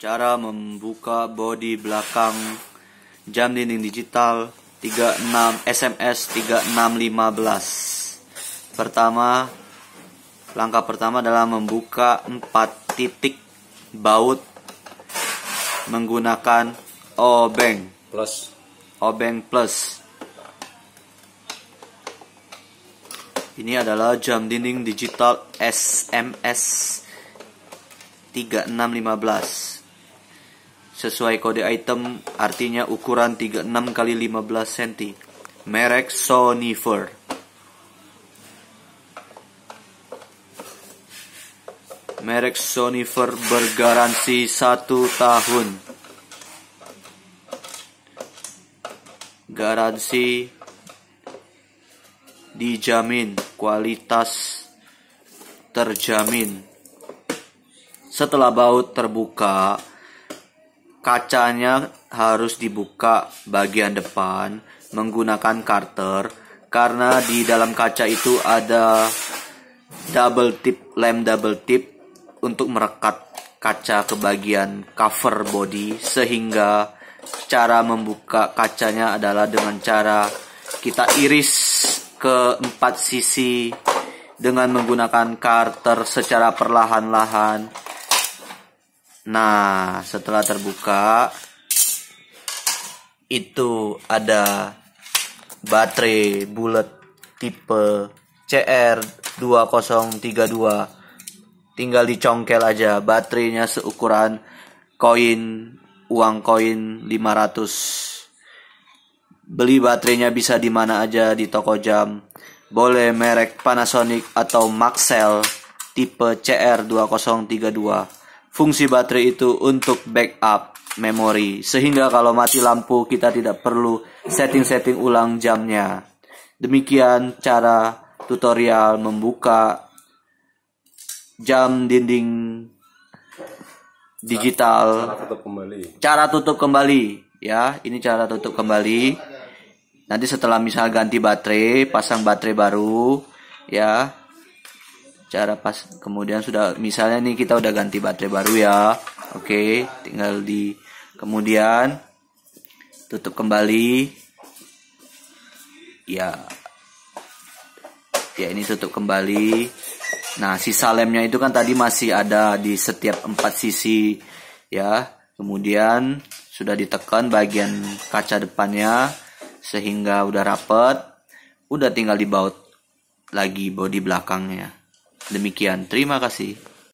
Cara membuka bodi belakang jam dinding digital 36 SMS 3615. Pertama, langkah pertama adalah membuka 4 titik baut menggunakan obeng plus obeng plus. Ini adalah jam dinding digital SMS 3615 sesuai kode item artinya ukuran 36 kali 15 cm merek Sonifer. Merek Sonifer bergaransi satu tahun. Garansi dijamin kualitas terjamin. Setelah baut terbuka kacanya harus dibuka bagian depan menggunakan karter karena di dalam kaca itu ada double tip lem double tip untuk merekat kaca ke bagian cover body sehingga cara membuka kacanya adalah dengan cara kita iris ke empat sisi dengan menggunakan karter secara perlahan-lahan Nah, setelah terbuka itu ada baterai bulat tipe CR2032. Tinggal dicongkel aja baterainya seukuran koin uang koin 500. Beli baterainya bisa di mana aja di toko jam. Boleh merek Panasonic atau Maxell tipe CR2032 fungsi baterai itu untuk backup memori sehingga kalau mati lampu kita tidak perlu setting-setting ulang jamnya. Demikian cara tutorial membuka jam dinding digital. Cara tutup kembali. Cara tutup kembali ya, ini cara tutup kembali. Nanti setelah misal ganti baterai, pasang baterai baru ya cara pas kemudian sudah misalnya nih kita udah ganti baterai baru ya oke tinggal di kemudian tutup kembali. Ya. Ya ini tutup kembali. Nah sisa lemnya itu kan tadi masih ada di setiap empat sisi ya. Kemudian sudah ditekan bagian kaca depannya sehingga udah rapet. Udah tinggal dibaut lagi bodi belakangnya Demikian, terima kasih.